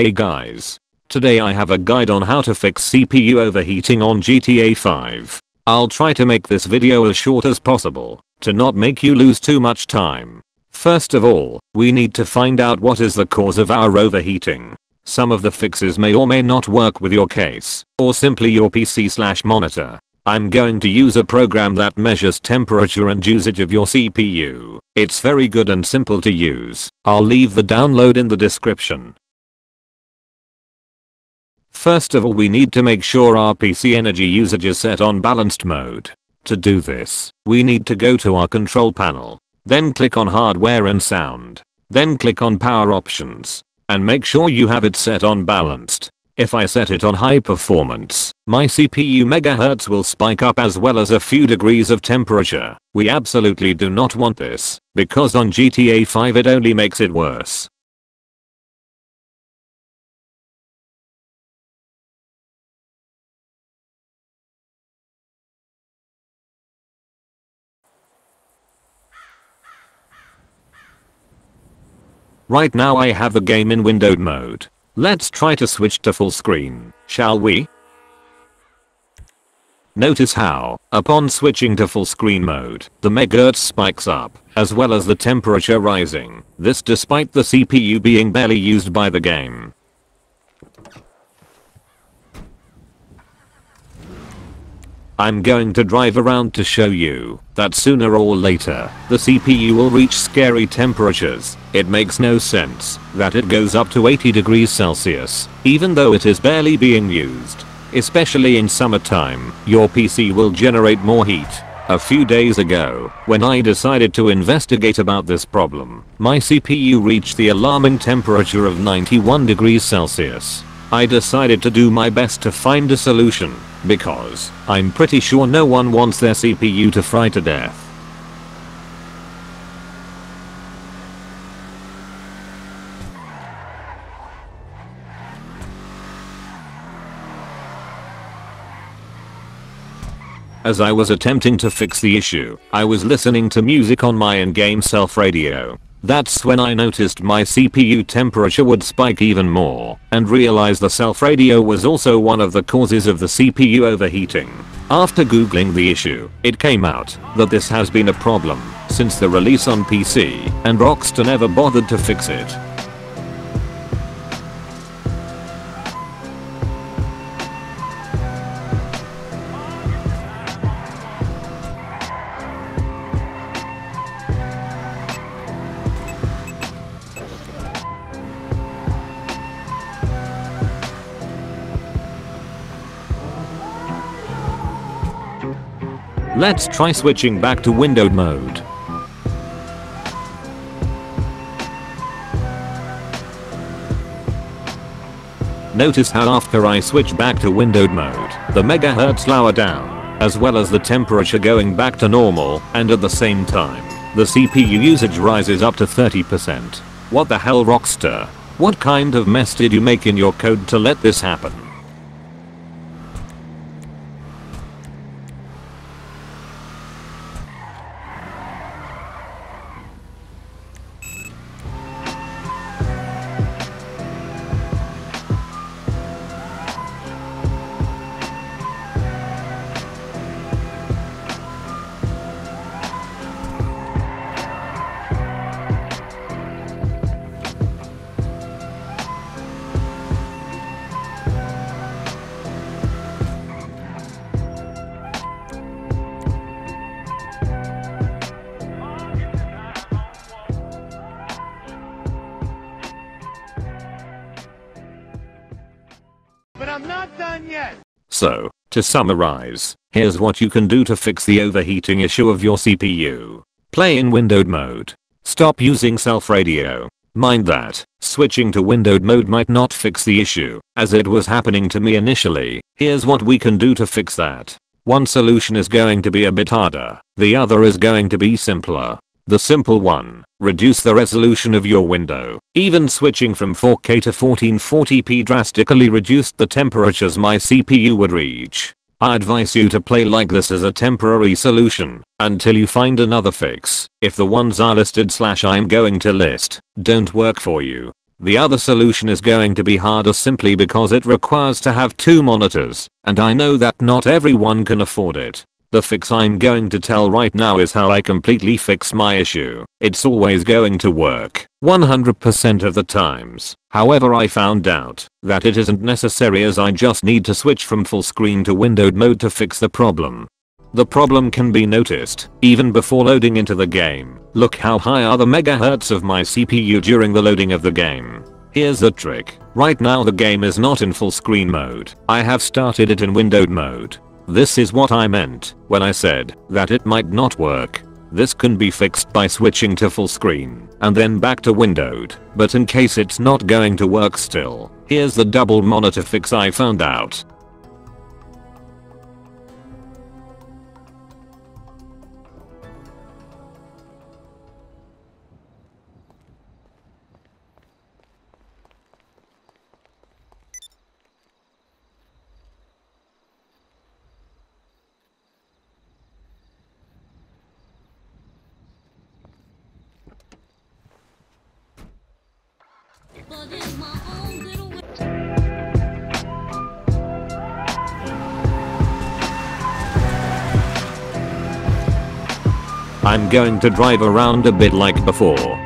Hey guys. Today I have a guide on how to fix CPU overheating on GTA 5. I'll try to make this video as short as possible to not make you lose too much time. First of all, we need to find out what is the cause of our overheating. Some of the fixes may or may not work with your case, or simply your PC slash monitor. I'm going to use a program that measures temperature and usage of your CPU. It's very good and simple to use. I'll leave the download in the description. First of all we need to make sure our PC energy usage is set on balanced mode. To do this, we need to go to our control panel. Then click on hardware and sound. Then click on power options. And make sure you have it set on balanced. If I set it on high performance, my CPU megahertz will spike up as well as a few degrees of temperature. We absolutely do not want this, because on GTA 5 it only makes it worse. Right now I have the game in windowed mode. Let's try to switch to full screen, shall we? Notice how, upon switching to full screen mode, the megahertz spikes up, as well as the temperature rising, this despite the CPU being barely used by the game. I'm going to drive around to show you that sooner or later, the CPU will reach scary temperatures. It makes no sense that it goes up to 80 degrees Celsius, even though it is barely being used. Especially in summertime, your PC will generate more heat. A few days ago, when I decided to investigate about this problem, my CPU reached the alarming temperature of 91 degrees Celsius. I decided to do my best to find a solution, because I'm pretty sure no one wants their CPU to fry to death. As I was attempting to fix the issue, I was listening to music on my in-game self radio. That's when I noticed my CPU temperature would spike even more and realized the self radio was also one of the causes of the CPU overheating. After googling the issue, it came out that this has been a problem since the release on PC and Rockstar never bothered to fix it. Let's try switching back to windowed mode. Notice how after I switch back to windowed mode, the megahertz lower down, as well as the temperature going back to normal, and at the same time, the CPU usage rises up to 30%. What the hell Rockstar? What kind of mess did you make in your code to let this happen? So, to summarize, here's what you can do to fix the overheating issue of your CPU. Play in windowed mode. Stop using self-radio. Mind that, switching to windowed mode might not fix the issue, as it was happening to me initially. Here's what we can do to fix that. One solution is going to be a bit harder, the other is going to be simpler. The simple one, reduce the resolution of your window. Even switching from 4K to 1440p drastically reduced the temperatures my CPU would reach. I advise you to play like this as a temporary solution until you find another fix. If the ones I listed slash I'm going to list don't work for you, The other solution is going to be harder simply because it requires to have two monitors, and I know that not everyone can afford it. The fix I'm going to tell right now is how I completely fix my issue. It's always going to work, 100% of the times. However I found out that it isn't necessary as I just need to switch from full screen to windowed mode to fix the problem. The problem can be noticed even before loading into the game. Look how high are the megahertz of my CPU during the loading of the game. Here's the trick. Right now the game is not in full screen mode. I have started it in windowed mode. This is what I meant when I said that it might not work. This can be fixed by switching to full screen and then back to windowed, but in case it's not going to work still, here's the double monitor fix I found out. I'm going to drive around a bit like before.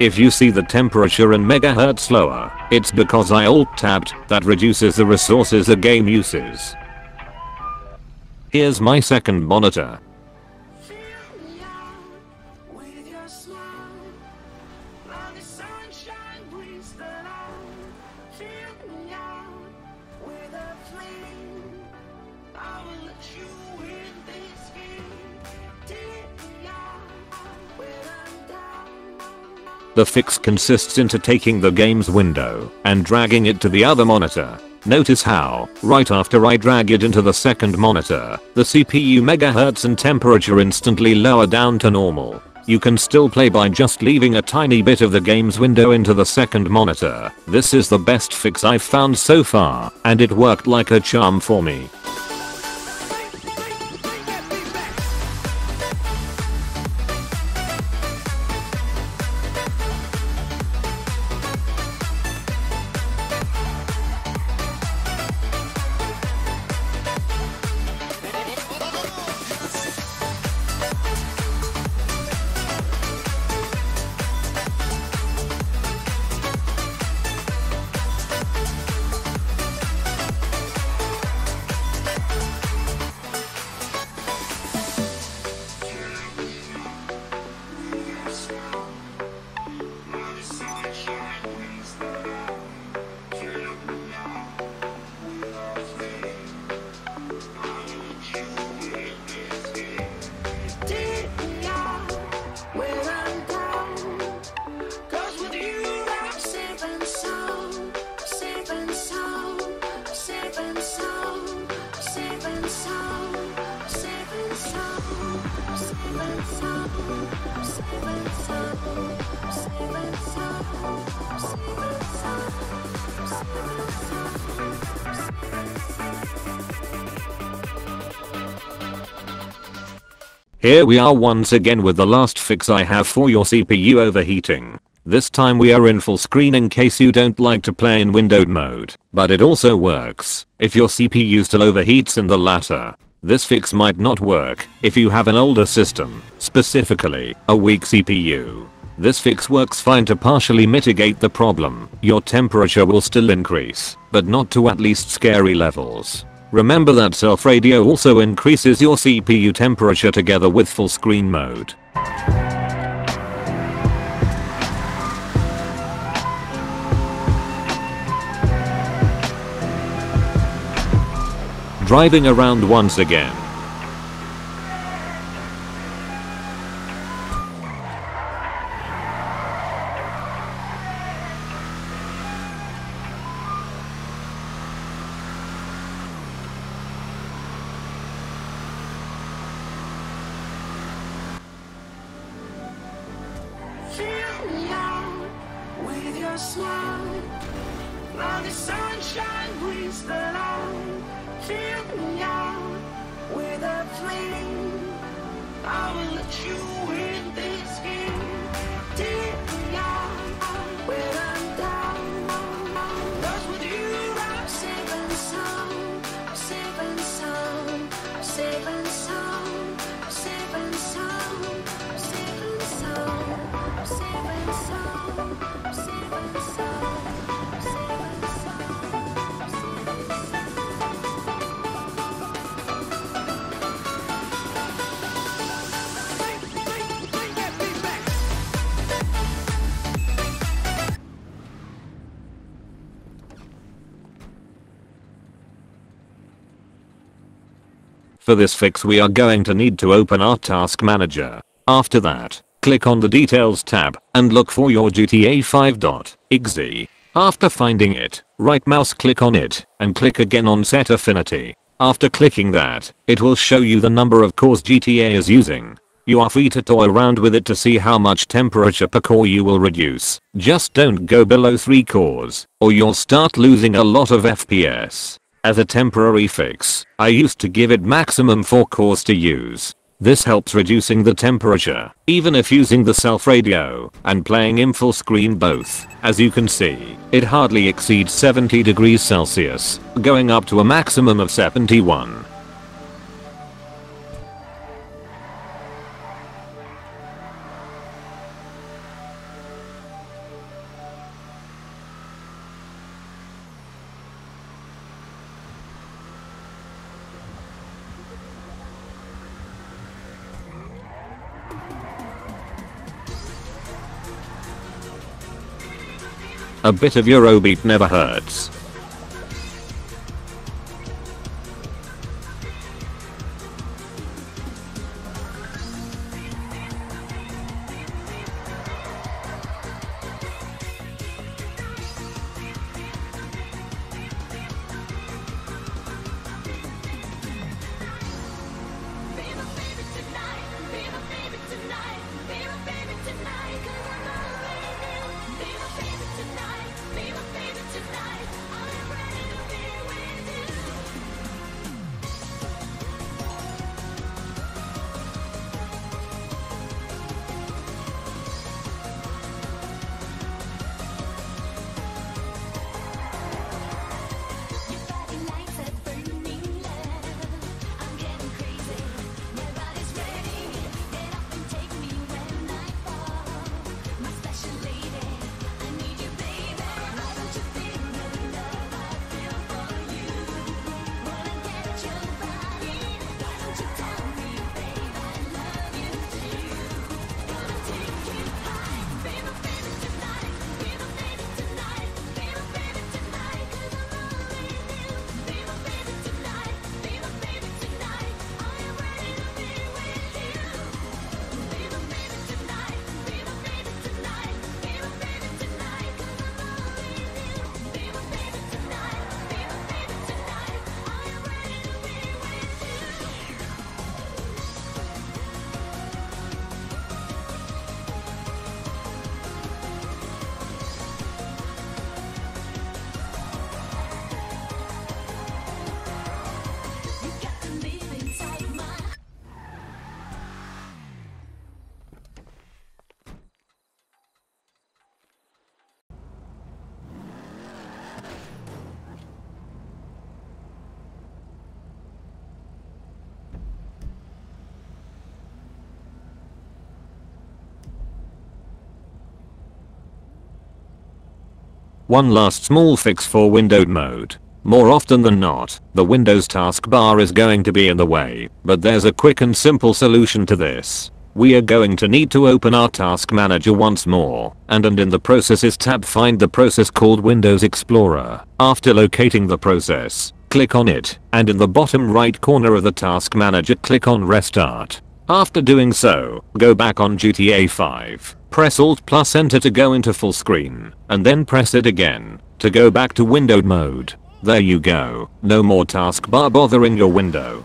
If you see the temperature in megahertz lower, it's because I alt tabbed that reduces the resources the game uses. Here's my second monitor. The fix consists into taking the game's window and dragging it to the other monitor. Notice how, right after I drag it into the second monitor, the CPU megahertz and temperature instantly lower down to normal. You can still play by just leaving a tiny bit of the game's window into the second monitor. This is the best fix I've found so far, and it worked like a charm for me. Here we are once again with the last fix I have for your CPU overheating. This time we are in full screen in case you don't like to play in windowed mode, but it also works if your CPU still overheats in the latter. This fix might not work if you have an older system, specifically a weak CPU. This fix works fine to partially mitigate the problem. Your temperature will still increase, but not to at least scary levels. Remember that self radio also increases your CPU temperature together with full screen mode. driving around once again. Smile, the sunshine brings the light. For this fix we are going to need to open our task manager. After that, click on the details tab and look for your GTA 5.exe. After finding it, right mouse click on it and click again on set affinity. After clicking that, it will show you the number of cores GTA is using. You are free to toy around with it to see how much temperature per core you will reduce. Just don't go below 3 cores, or you'll start losing a lot of FPS. As a temporary fix, I used to give it maximum 4 cores to use. This helps reducing the temperature, even if using the self radio and playing in full screen both. As you can see, it hardly exceeds 70 degrees Celsius, going up to a maximum of 71. A bit of Eurobeat never hurts. One last small fix for windowed mode. More often than not, the Windows taskbar is going to be in the way, but there's a quick and simple solution to this. We are going to need to open our task manager once more, and and in the processes tab find the process called Windows Explorer. After locating the process, click on it, and in the bottom right corner of the task manager click on restart. After doing so, go back on GTA 5, press Alt plus enter to go into full screen, and then press it again to go back to windowed mode. There you go, no more taskbar bothering your window.